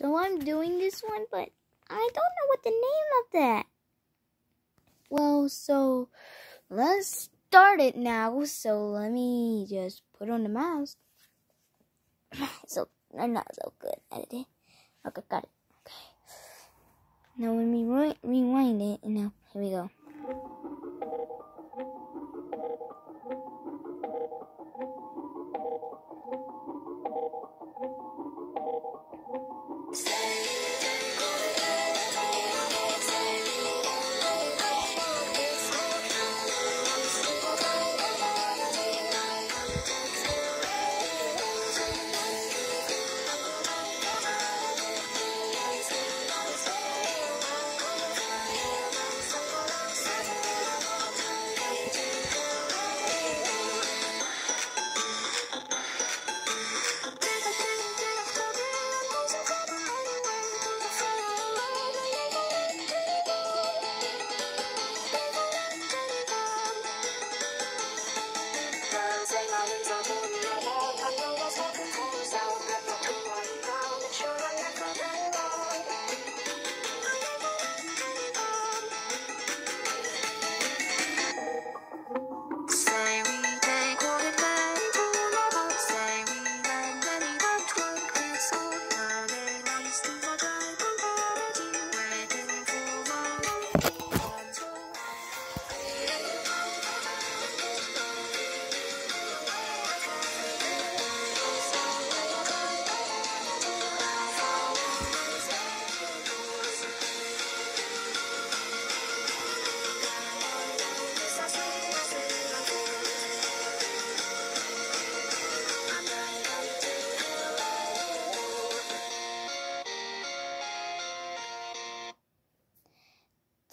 So I'm doing this one, but I don't know what the name of that. Well, so let's start it now. So let me just put on the mask. So I'm not so good at it. Okay, got it. Okay. Now let me re rewind it, and now here we go.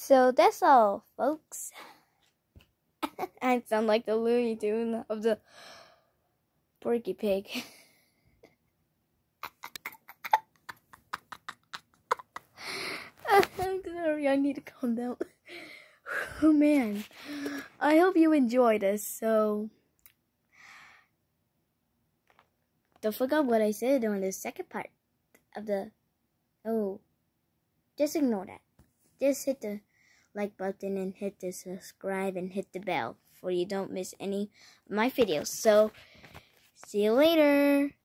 So that's all, folks. I sound like the Looney Tune of the Porky Pig. I'm sorry, I need to calm down. Oh man, I hope you enjoyed this. So, don't forget what I said on the second part of the. Oh, just ignore that. Just hit the like button and hit the subscribe and hit the bell for you don't miss any of my videos. So, see you later.